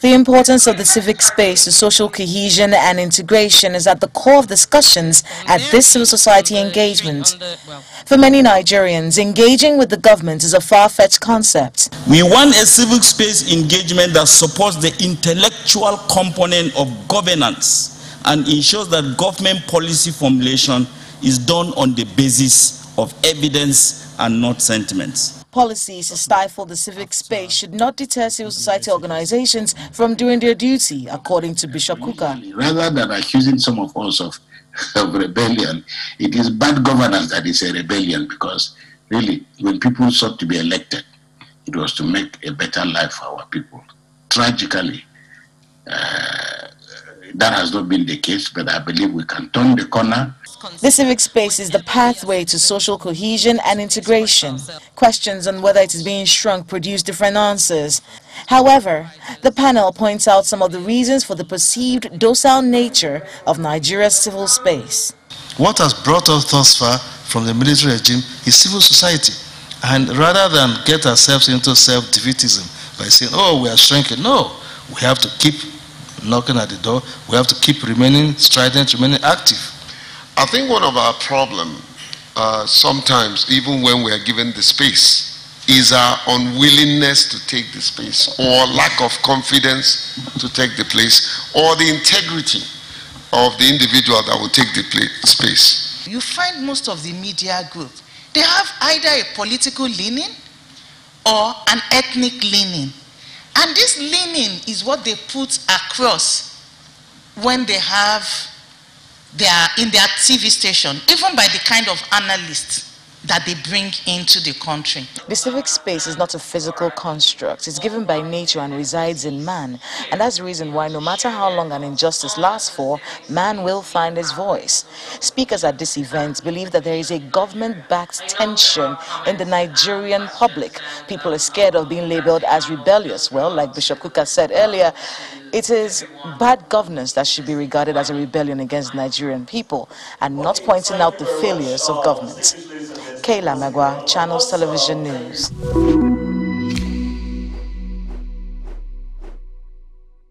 The importance of the civic space to social cohesion and integration is at the core of discussions at this civil society engagement. For many Nigerians, engaging with the government is a far-fetched concept. We want a civic space engagement that supports the intellectual component of governance and ensures that government policy formulation is done on the basis of evidence and not sentiments policies to stifle the civic space should not deter civil society organizations from doing their duty, according to Bishop Kukah. Rather than accusing some of us of, of rebellion, it is bad governance that is a rebellion because really, when people sought to be elected, it was to make a better life for our people. Tragically, uh, that has not been the case, but I believe we can turn the corner the civic space is the pathway to social cohesion and integration. Questions on whether it is being shrunk produce different answers. However, the panel points out some of the reasons for the perceived docile nature of Nigeria's civil space. What has brought us thus far from the military regime is civil society. And rather than get ourselves into self-defeatism by saying, oh, we are shrinking, no, we have to keep knocking at the door. We have to keep remaining strident, remaining active. I think one of our problems, uh, sometimes, even when we are given the space, is our unwillingness to take the space, or lack of confidence to take the place, or the integrity of the individual that will take the space. You find most of the media group, they have either a political leaning or an ethnic leaning. And this leaning is what they put across when they have their in their TV station, even by the kind of analysts that they bring into the country. The civic space is not a physical construct. It's given by nature and resides in man. And that's the reason why no matter how long an injustice lasts for, man will find his voice. Speakers at this event believe that there is a government-backed tension in the Nigerian public. People are scared of being labeled as rebellious. Well, like Bishop Kukah said earlier, it is bad governance that should be regarded as a rebellion against Nigerian people and not pointing out the failures of government. Kayla Magua, Channels Television News.